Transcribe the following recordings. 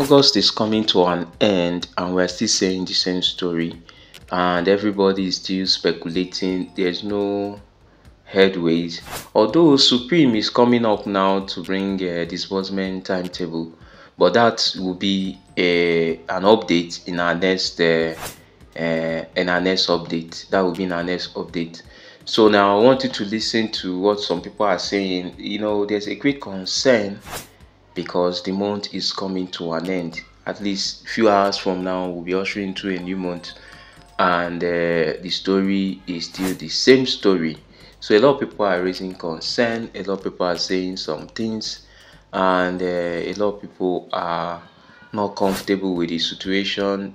August is coming to an end, and we're still saying the same story, and everybody is still speculating. There's no headways. Although Supreme is coming up now to bring a disbursement timetable, but that will be a an update in our next uh, uh, in our next update. That will be in our next update. So now I want you to listen to what some people are saying. You know, there's a great concern because the month is coming to an end. At least few hours from now, we'll be ushering into a new month, and uh, the story is still the same story. So a lot of people are raising concern. A lot of people are saying some things, and uh, a lot of people are not comfortable with the situation.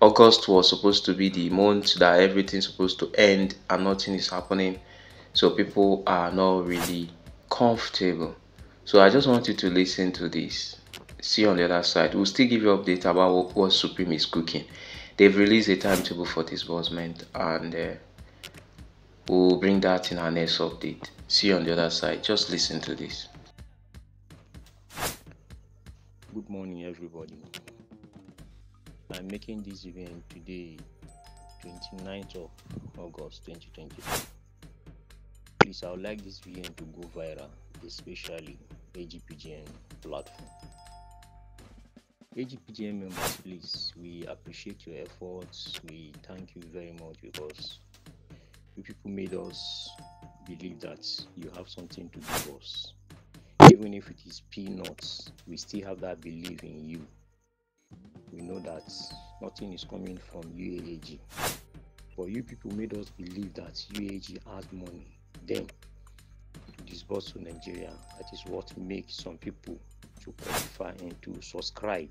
August was supposed to be the month that everything's supposed to end, and nothing is happening. So people are not really comfortable. So I just want you to listen to this. See on the other side. We'll still give you update about what, what Supreme is cooking. They've released a timetable for disbursement and uh, we'll bring that in our next update. See you on the other side. Just listen to this. Good morning, everybody. I'm making this event today, 29th of August 2020. Please, I would like this video to go viral, especially AGPGN platform. AGPGN members, please, we appreciate your efforts. We thank you very much because you people made us believe that you have something to give us. Even if it is peanuts, we still have that belief in you. We know that nothing is coming from UAG. But you people made us believe that UAG has money. Then disbursed to Nigeria. That is what makes some people to qualify and to subscribe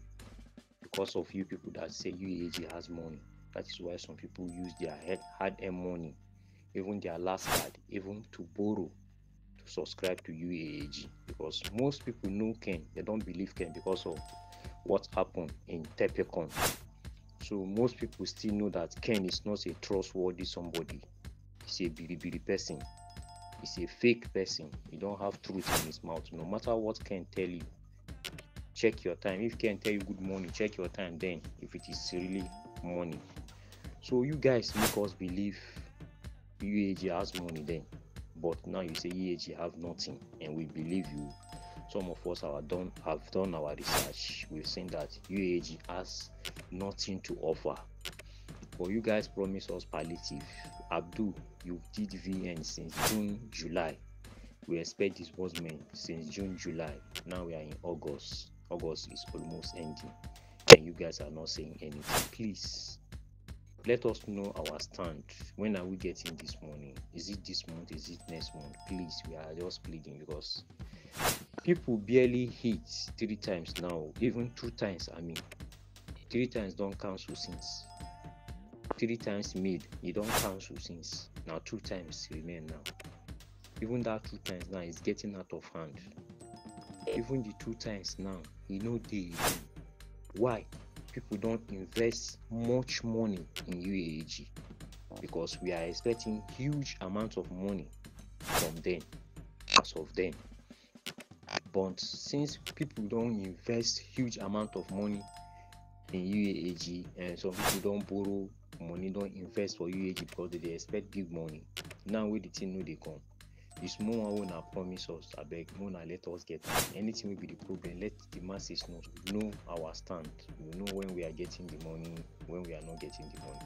because of you people that say UAG has money. That is why some people use their head hard-earned money, even their last card, even to borrow to subscribe to UAG. Because most people know Ken, they don't believe Ken because of what happened in Tepecon. So most people still know that Ken is not a trustworthy somebody. He's a biribiri person is a fake person. You don't have truth in his mouth. No matter what Ken tell you, check your time. If Ken tell you good morning, check your time then. If it is really money. So you guys make us believe UAG has money then. But now you say UAG have nothing and we believe you. Some of us have done have done our research. We've seen that UAG has nothing to offer. But you guys promise us palliative. Abdul, you did VN since June, July. We expect disbursement since June, July. Now we are in August. August is almost ending. And you guys are not saying anything. Please let us know our stand. When are we getting this money? Is it this month? Is it next month? Please, we are just pleading because people barely hit three times now, even two times. I mean, three times don't cancel since three times made e don cancel since na two times remain now. Even that two times now is getting out of hand. Even the two times now e no dey again. Why? People don invest much money in uaag because we are expecting huge amount of money from them as of then. But since people don invest huge amount of money in uaag and some people don borrow money don invest for uag because they expect big money. Now wey the thing no dey come the small one wey una promise us abeg make una let us get anything wey be the problem let the masses know know our stand. We know when we are getting the money when we are not getting the money.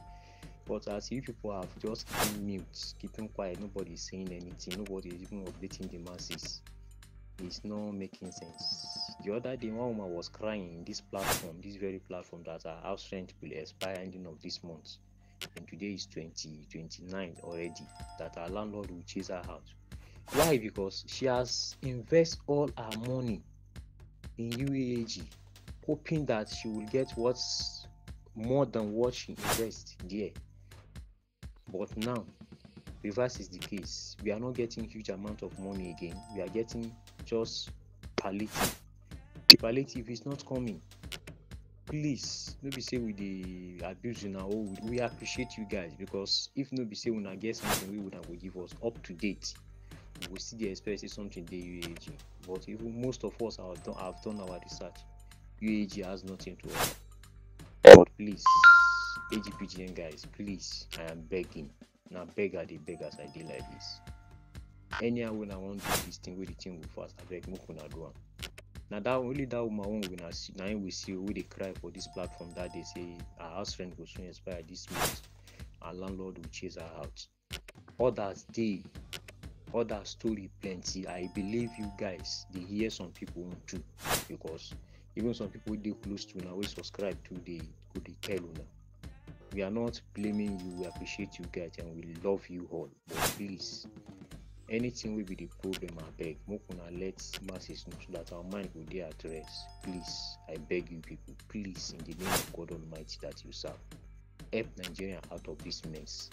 But as you people have just keeping mute keeping quiet nobody is saying anything nobody is even updating the masses it's not making sense the other day one woman was crying in this platform this very platform that her house rent will expire ending of this month. And today is 20 29 already that her landlord will chase her out why? Because she has invest all her money in uaag hoping that she will get what's more than what she invest there. But now reverse is the case. We are not getting huge amount of money again. We are getting just palliative the palliative is not coming please no be say we dey abuse una or we, we appreciate you guys because if no be say una get something wey una go give us up to date we go still dey expect say something dey uag but even most of us have done have done our research uag has nothing to offer. But please agpgn guys please i am begging. Na beg i dey beg as i dey like this. Anyhow una wan do this thing wey the thing go fast abeg make una do am na that only that woman own we na see na im we see wey dey cry for this platform that day say her house rent go soon expire this month her landlord will chase her out. Others dey other story plenty. I believe you guys dey hear some people own too because even some people dey close to una wey subscribe to dey go dey tell una. We are not blaming you we appreciate you guys and we love you all. But please anything wey be the problem abeg make una let masses know so that our mind go dey at rest. Please i beg you people please in the name of god almighty that you serve help nigeria out of this mess.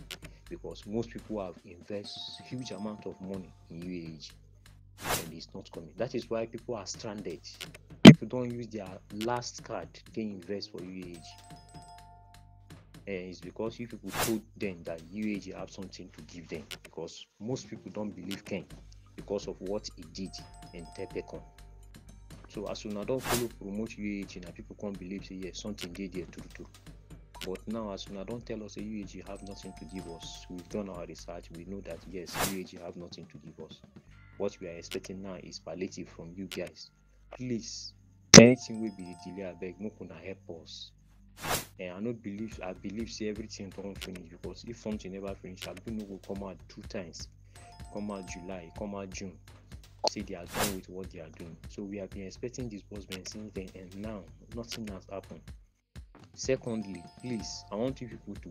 Because most people have invest huge amount of money in uah and it's not coming. That is why people are stranded. People don use their last card take invest for uah and it's because you people told them that UAG have something to give them because most people don't believe Ken because of what he did in Tepecon. So as soon as I don't follow promote UAG now people can't believe say yes something did there true true. But now as soon as I don't tell us that UAG have nothing to give us, we've done our research, we know that yes UAG have nothing to give us. What we are expecting now is palliative from you guys. Please, anything will be delay, I beg, make help us. And i no believe i believe say everything don finish because if something never finish abi no go come out two times. Come out july come out june. Say they are done with what they are doing. So we have been expecting this disbursement since then and now nothing has happened. Secondly please i want you people to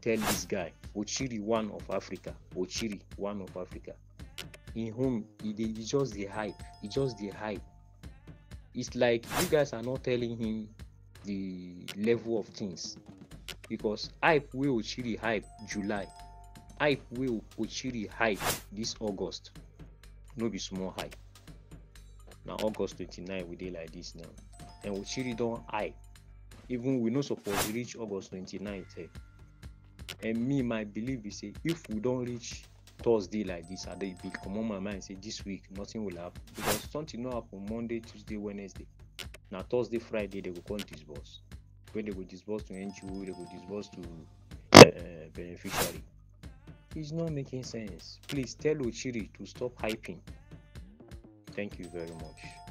tell this guy ochiri one of africa. Ochiri one of africa. In whom he he just the hype he just the hype it's like you guys are not telling him the level of things. Because hype wey ochiri hype july hype wey ochiri hype this august no be small hype. Na august twenty-nine we dey like this now. And ochiri don hype. Even we no suppose reach august twenty-nine sef. And me my belief be say if we don reach thursday like this i dey be comot my mind say this week nothing will happen. Because something no happen monday tuesday wednesday na thursday friday they go come disburse. When they go disburse to ngo they go disburse to uh, beneficiary. It's not making sense. Please tell ochiri to stop hyping. Thank you very much